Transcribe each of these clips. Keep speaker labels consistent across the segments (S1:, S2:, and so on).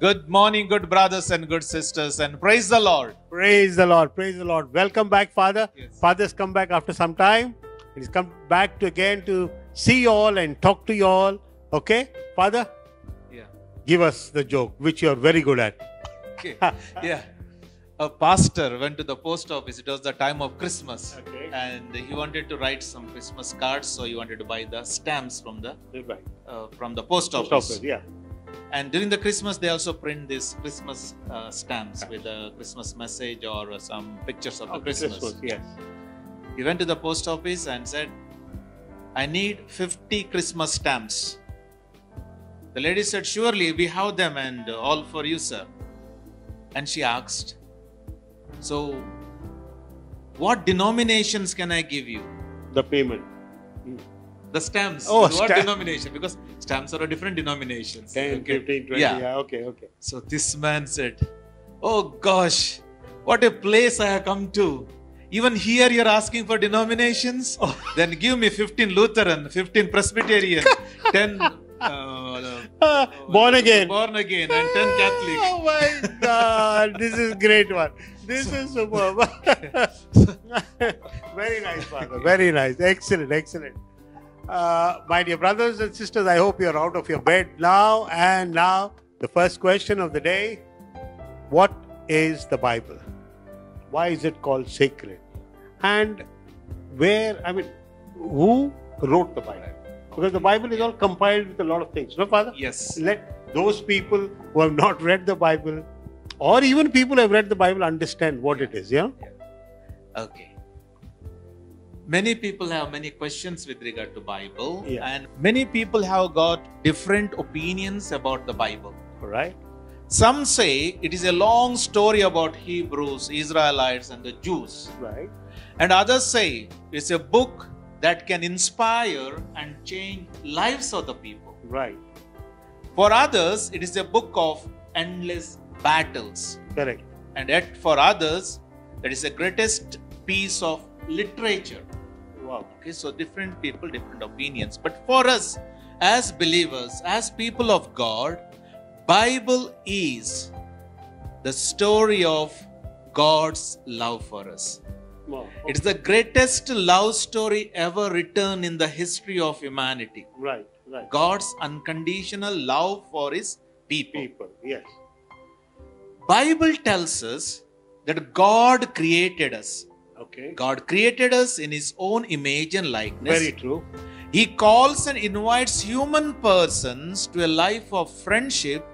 S1: Good morning, good brothers and good sisters, and praise the Lord.
S2: Praise the Lord. Praise the Lord. Welcome back, Father.
S1: Yes.
S2: Father's come back after some time. He's come back to again to see you all and talk to you all. Okay? Father,
S1: Yeah.
S2: give us the joke, which you're very good at.
S1: Okay. yeah. A pastor went to the post office. It was the time of Christmas.
S2: Okay.
S1: And he wanted to write some Christmas cards, so he wanted to buy the stamps from the
S2: Right.
S1: uh, from the post office.
S2: Post
S1: office.
S2: office, Yeah.
S1: And during the Christmas, they also print these Christmas uh, stamps with a Christmas message or some pictures of the
S2: Of
S1: Christmas.
S2: Yes.
S1: He went to the post office and said, I need 50 Christmas stamps. The lady said, Surely we have them and all for you, sir. And she asked, So, what denominations can I give you?
S2: The payment.
S1: The stamps.
S2: Oh,
S1: what
S2: stamp-
S1: denomination? Because stamps are of different denominations.
S2: 10,
S1: Okay.
S2: 15, 20.
S1: Yeah.
S2: Yeah. Okay. Okay.
S1: So this man said, Oh gosh, what a place I have come to. Even here you're asking for denominations?
S2: Oh.
S1: Then give me 15 Lutheran, 15 Presbyterian, 10 uh,
S2: Ah, born again.
S1: born again, and 10 Catholic.
S2: Oh my God. this is great one. This is superb. Very nice, Father. Very nice. Excellent. Excellent. Uh, my dear brothers and sisters, I hope you're out of your bed now. And now, the first question of the day What is the Bible? Why is it called sacred? And where, I mean, who wrote the Bible? Because the Bible is all compiled with a lot of things. No, Father?
S1: Yes.
S2: let those people who have not read the Bible, or even people who have read the Bible, understand what it is. Yeah.
S1: Okay. Many people have many questions with regard to Bible,
S2: Yeah.
S1: and many people have got different opinions about the Bible.
S2: right
S1: Some say it is a long story about Hebrews, Israelites, and the Jews.
S2: Right.
S1: And others say it's a book that can inspire and change lives of the people.
S2: Right.
S1: For others, it is a book of endless battles.
S2: Correct.
S1: And yet, for others, that is the greatest piece of literature.
S2: Wow.
S1: Okay, so different people, different opinions. But for us, as believers, as people of God, Bible is the story of God's love for us.
S2: Wow.
S1: It is the greatest love story ever written in the history of humanity.
S2: Right. Right.
S1: God's unconditional love for his people.
S2: People. Yes.
S1: Bible tells us that God created us.
S2: Okay.
S1: God created us in his own image and likeness.
S2: Very true.
S1: He calls and invites human persons to a life of friendship,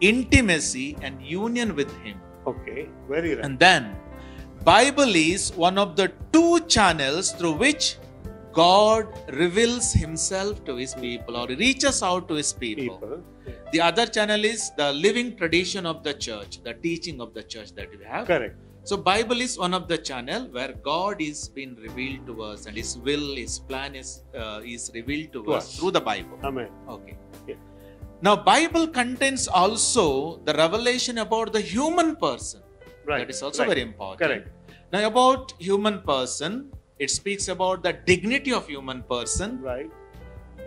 S1: intimacy, and union with him.
S2: Okay. Very right.
S1: And then, Bible is one of the two channels through which God reveals himself to his people or reaches out to his people.
S2: people. Yeah.
S1: The other channel is the living tradition of the church, the teaching of the church that we have.
S2: Correct.
S1: So Bible is one of the channel where God is being revealed to us and His will, His plan is uh, is revealed to,
S2: To
S1: us,
S2: us.
S1: through the Bible.
S2: Amen.
S1: Okay.
S2: Yeah.
S1: Now Bible contains also the revelation about the human person.
S2: Right.
S1: That is also
S2: right.
S1: very important.
S2: Correct.
S1: Now about human person, it speaks about the dignity of human person,
S2: Right.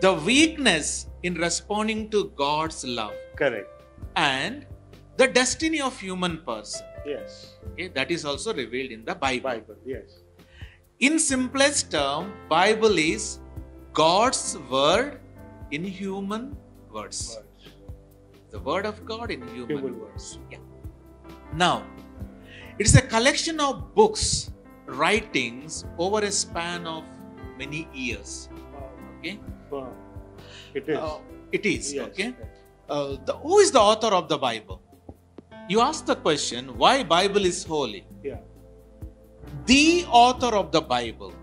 S1: The weakness in responding to God's love,
S2: Correct.
S1: and the destiny of human person.
S2: Yes.
S1: Okay, that is also revealed in the Bible.
S2: Bible. Yes.
S1: In simplest term, Bible is God's word in human words.
S2: Words.
S1: The word of God in human,
S2: Human
S1: words. Yeah. Now, it is a collection of books, writings over a span of many years. Okay.
S2: Wow. It is.
S1: Uh, it is.
S2: Yes.
S1: Okay. Uh, the, who is the author of the Bible? You ask the question, why Bible is holy?
S2: Yeah.
S1: The author of the Bible,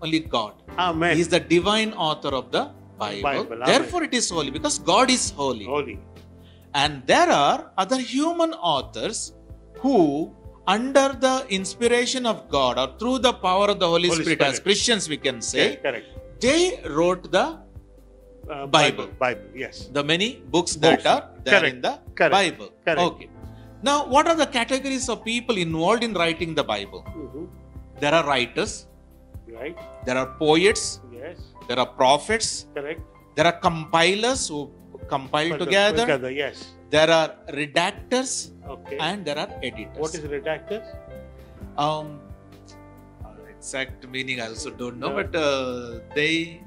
S1: only God.
S2: Amen.
S1: He is the divine author of the Bible.
S2: Bible, amen.
S1: Therefore, it is holy because God is holy.
S2: Holy.
S1: And there are other human authors who, under the inspiration of God or through the power of the Holy,
S2: Holy
S1: Spirit, as Christians we can say,
S2: Correct.
S1: They wrote the
S2: Uh,
S1: Bible.
S2: Bible. Yes.
S1: the many books that
S2: Books.
S1: are there
S2: Correct.
S1: in the
S2: Correct.
S1: Bible.
S2: Correct.
S1: Okay. Now, what are the categories of people involved in writing the Bible?
S2: Mhm.
S1: There are writers,
S2: Right.
S1: there are poets,
S2: Yes.
S1: there are prophets,
S2: Correct.
S1: there are compilers who
S2: compile
S1: together.
S2: Together, yes.
S1: There are redactors
S2: Okay.
S1: and there are editors.
S2: what is redactors?
S1: um exact meaning I also don't know,
S2: No.
S1: but uh, they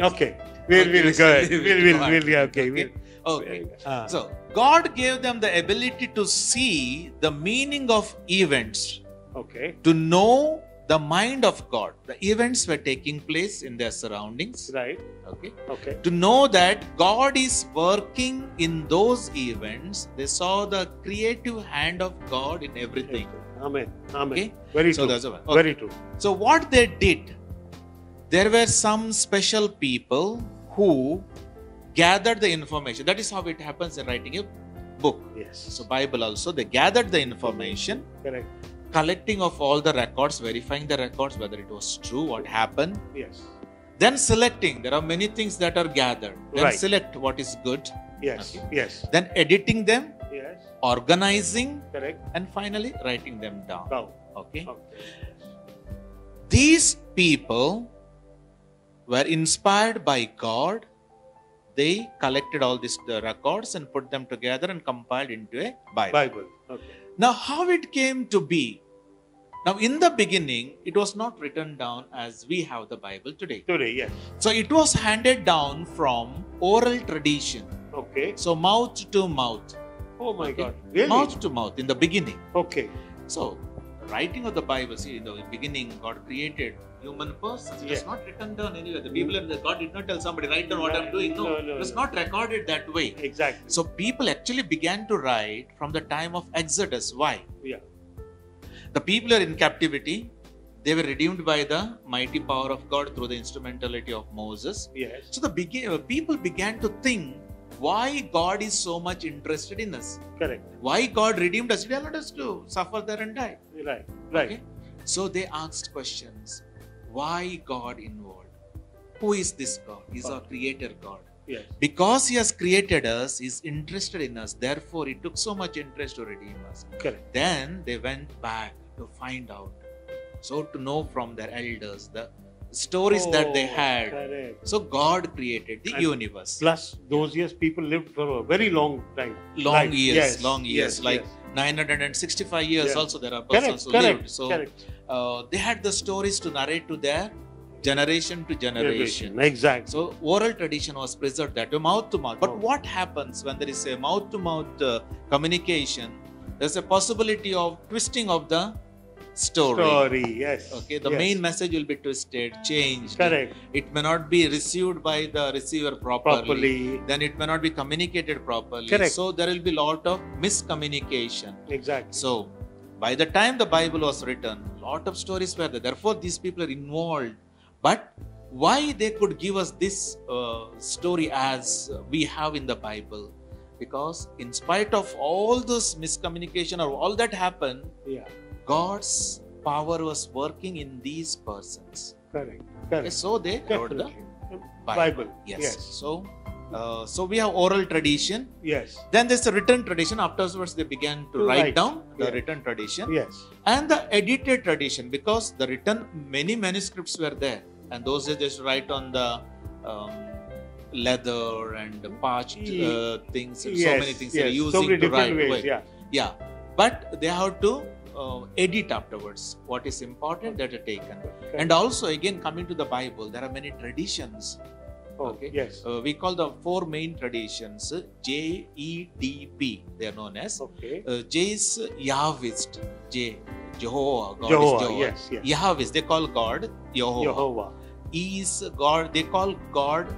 S2: Okay. We'll, we'll go ahead. We'll,
S1: We'll
S2: we'll, we'll, okay.
S1: Okay.
S2: We'll,
S1: okay.
S2: ah,
S1: So God gave them the ability to see the meaning of events,
S2: okay.
S1: to know the mind of God. The events were taking place in their surroundings.
S2: Right.
S1: Okay.
S2: Okay.
S1: To know that God is working in those events, they saw the creative hand of God in everything.
S2: Amen. Amen.
S1: Okay.
S2: Very
S1: So
S2: true.
S1: that's a okay.
S2: Very true.
S1: So what they did, there were some special people who gathered the information. That is how it happens in writing a book.
S2: Yes.
S1: So Bible also they gathered the information,
S2: Correct.
S1: collecting of all the records, verifying the records whether it was true, what happened,
S2: Yes.
S1: then selecting. There are many things that are gathered. Then
S2: Right.
S1: select what is good,
S2: Yes.
S1: Okay.
S2: Yes.
S1: then editing them. Organizing,
S2: Correct.
S1: and finally writing them down. Okay.
S2: Okay.
S1: These people were inspired by God. They collected all these records and put them together and compiled into a Bible.
S2: Bible. Okay.
S1: Now, how it came to be? Now, in the beginning, it was not written down as we have the Bible today.
S2: Today, yes.
S1: So, it was handed down from oral tradition.
S2: Okay.
S1: So, mouth to mouth.
S2: Oh my
S1: Okay.
S2: God. Really?
S1: Mouth to mouth in the beginning.
S2: Okay.
S1: So, writing of the Bible, see, in the beginning, God created human persons. It was not written down anywhere. The people in the God did not tell somebody, write down what I'm doing. No,
S2: No, no,
S1: it was
S2: no.
S1: not recorded that way.
S2: Exactly.
S1: So, people actually began to write from the time of Exodus. Why?
S2: Yeah.
S1: The people are in captivity. They were redeemed by the mighty power of God through the instrumentality of Moses.
S2: Yes.
S1: So the begin, uh, people began to think why God is so much interested in us.
S2: Correct.
S1: Why God redeemed us? He want us to suffer there and die.
S2: Right. Right.
S1: Okay? So they asked questions. Why God involved? Who is this God? He's our creator God.
S2: Yes.
S1: Because He has created us, He's interested in us. Therefore, He took so much interest to redeem us.
S2: Correct.
S1: Then they went back to find out. So to know from their elders the stories that they
S2: Oh,
S1: had.
S2: Correct.
S1: So God created the
S2: And
S1: universe.
S2: Plus, those years people lived for a very long time.
S1: Long
S2: Like,
S1: years,
S2: yes,
S1: long years,
S2: yes,
S1: like
S2: yes.
S1: 965 years
S2: Yeah.
S1: also there are
S2: Correct.
S1: persons who
S2: Correct.
S1: lived. So
S2: correct.
S1: uh, they had the stories to narrate to their generation to generation.
S2: Exactly.
S1: So oral tradition was preserved that way, mouth to mouth. But
S2: Oh.
S1: what happens when there is a mouth to mouth communication? There's a possibility of twisting of the story.
S2: Story. Yes.
S1: Okay, the
S2: yes.
S1: main message will be twisted, changed.
S2: Correct.
S1: It may not be received by the receiver properly.
S2: Properly.
S1: Then it may not be communicated properly.
S2: Correct.
S1: So there will be a lot of miscommunication.
S2: Exactly.
S1: So by the time the Bible was written, lot of stories were there. Therefore, these people are involved. But why they could give us this uh, story as we have in the Bible? Because in spite of all this miscommunication or all that happened,
S2: Yeah.
S1: God's power was working in these persons.
S2: Correct. Correct.
S1: so they wrote the Bible.
S2: Bible.
S1: Yes.
S2: Yes.
S1: So, uh, so we have oral tradition.
S2: Yes.
S1: Then there's the written tradition. Afterwards, they began to
S2: To
S1: write
S2: write.
S1: down the
S2: Yeah.
S1: written tradition
S2: Yes.
S1: and the edited tradition because the written many manuscripts were there, and those days they used write on the um, leather and parched uh, things and so many things
S2: yes.
S1: they're using
S2: so
S1: to write.
S2: ways. Yeah.
S1: Yeah, but they have to uh, edit afterwards. What is important that are taken.
S2: Correct.
S1: And also, again, coming to the Bible, there are many traditions.
S2: oh,
S1: okay.
S2: Yes.
S1: Uh, we call the four main traditions J E D P. They are known as.
S2: Okay.
S1: Uh, J is Yahwist. J. Jehovah. God
S2: Jehovah.
S1: is Jehovah.
S2: Yes. Yes.
S1: Yahwist. They call God Jehovah.
S2: Jehovah.
S1: E is God. They call God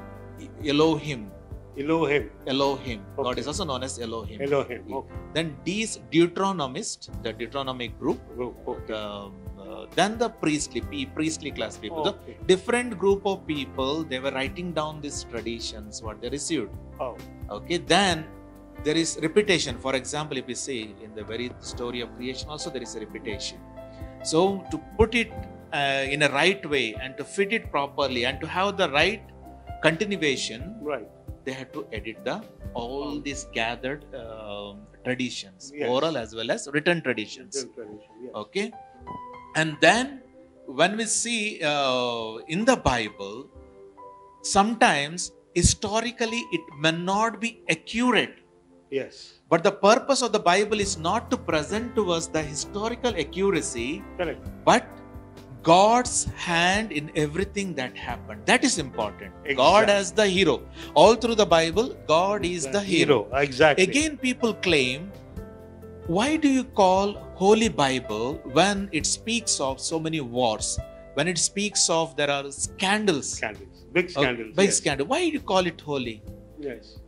S1: Elohim.
S2: Elohim.
S1: Elohim. God is also known as Elohim.
S2: Elohim. Okay.
S1: Then these is Deuteronomist, the Deuteronomic group.
S2: Go- Okay.
S1: Um, uh, then the priestly, priestly class people. The different group of people, they were writing down these traditions, what they received.
S2: Oh.
S1: Okay, then there is repetition. For example, if we see in the very story of creation, also there is a repetition. So, to put it uh, in a right way and to fit it properly and to have the right continuation,
S2: Right.
S1: They had to edit the all these gathered um, traditions,
S2: Yes.
S1: oral as well as written traditions.
S2: Written tradition, yes.
S1: Okay, and then when we see uh, in the Bible, sometimes historically it may not be accurate.
S2: Yes.
S1: But the purpose of the Bible is not to present to us the historical accuracy,
S2: Correct.
S1: but God's hand in everything that happened. That is important. God as the hero. All through the Bible, God is the, hero.
S2: Exactly.
S1: Again, people claim, why do you call Holy Bible when it speaks of so many wars? When it speaks of there are scandals,
S2: Scandals. Big scandals.
S1: big
S2: yes.
S1: scandal. Why do you call it holy?
S2: Yes.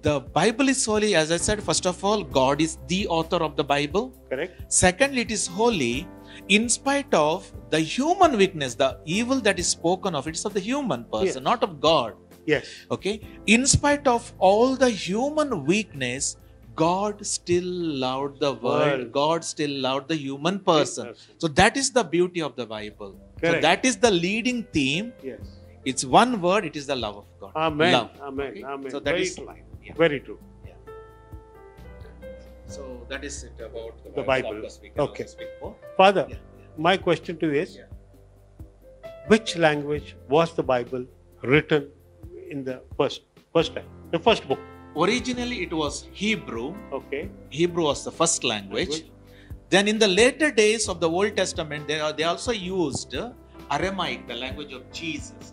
S1: The Bible is holy, as I said. First of all, God is the author of the Bible.
S2: Correct.
S1: Secondly, it is holy in spite of the human weakness, the evil that is spoken of. It's of the human person,
S2: Yes.
S1: not of God.
S2: Yes.
S1: Okay. In spite of all the human weakness, God still loved the world.
S2: World.
S1: God still loved the human person.
S2: person.
S1: So that is the beauty of the Bible. So that is the leading theme.
S2: Yes.
S1: It's one word. It is the love of God.
S2: Amen.
S1: Love.
S2: Amen.
S1: Okay?
S2: Amen.
S1: So that
S2: Very
S1: is
S2: true.
S1: Yeah.
S2: Very true.
S1: So that is it about the,
S2: The Bible.
S1: Of course, we can
S2: Okay. Father,
S1: Yeah.
S2: my question to you is
S1: Yeah.
S2: which language was the Bible written in the first first time? The first book.
S1: Originally, it was Hebrew.
S2: Okay.
S1: Hebrew was the first language.
S2: Language.
S1: Then, in the later days of the Old Testament, they, are, they also used Aramaic, the language of Jesus.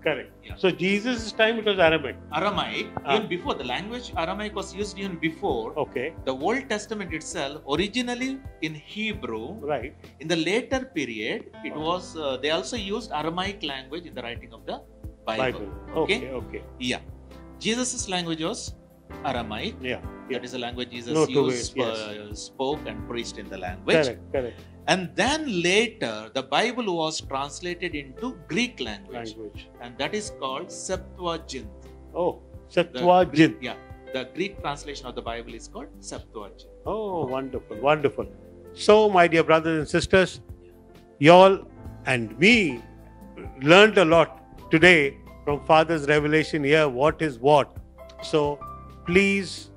S1: It was there.
S2: Correct.
S1: Yeah.
S2: So Jesus' time it was Arabic.
S1: Aramaic,
S2: Ah.
S1: even before the language Aramaic was used even before.
S2: Okay.
S1: The Old Testament itself, originally in Hebrew,
S2: Right.
S1: in the later period, it was uh, they also used Aramaic language in the writing of the Bible.
S2: Bible.
S1: Okay?
S2: Okay. Okay.
S1: Yeah. Jesus' language was Aramaic.
S2: Yeah.
S1: That is the language Jesus
S2: No
S1: used,
S2: ways,
S1: uh, spoke and preached in the language.
S2: Correct. Correct.
S1: And then later, the Bible was translated into Greek language,
S2: Language.
S1: and that is called Septuagint.
S2: Oh,
S1: The
S2: Septuagint.
S1: Yeah, the Greek translation of the Bible is called Septuagint.
S2: Oh, wonderful, wonderful. So, my dear brothers and sisters, y'all and me learned a lot today from Father's revelation here what is what. So, please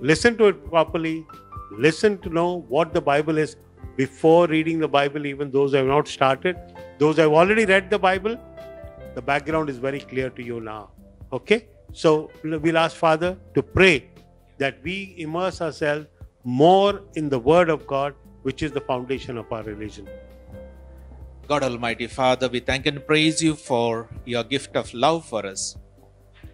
S2: listen to it properly, listen to know what the Bible is before reading the Bible, even those who have not started. Those who have already read the Bible, the background is very clear to you now. Okay? So, we'll ask Father to pray that we immerse ourselves more in the Word of God, which is the foundation of our religion.
S1: God Almighty Father, we thank and praise you for your gift of love for us.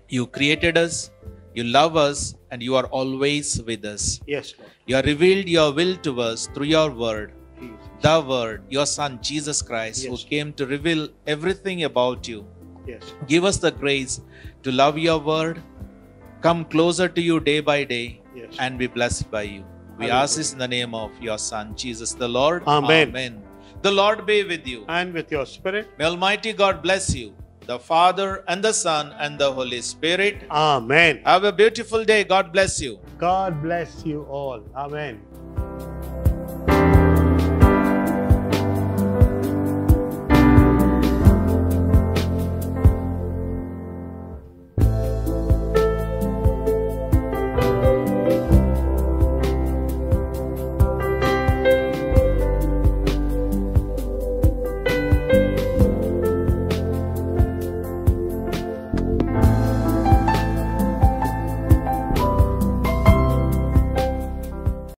S1: You created us, you love us, and you are always with us.
S2: Yes, Lord.
S1: You have revealed your will to us through your word,
S2: Jesus.
S1: the word, your Son Jesus Christ, who came to reveal everything about you.
S2: Yes.
S1: Give us the grace to love your word, come closer to you day by day,
S2: Yes.
S1: and be blessed by you. We
S2: Hallelujah.
S1: ask this in the name of your Son, Jesus the Lord.
S2: Amen.
S1: The Lord be with you.
S2: And with your spirit.
S1: May Almighty God bless you, the Father and the Son and the Holy Spirit.
S2: Amen.
S1: Have a beautiful day. God bless you.
S2: God bless you all. Amen.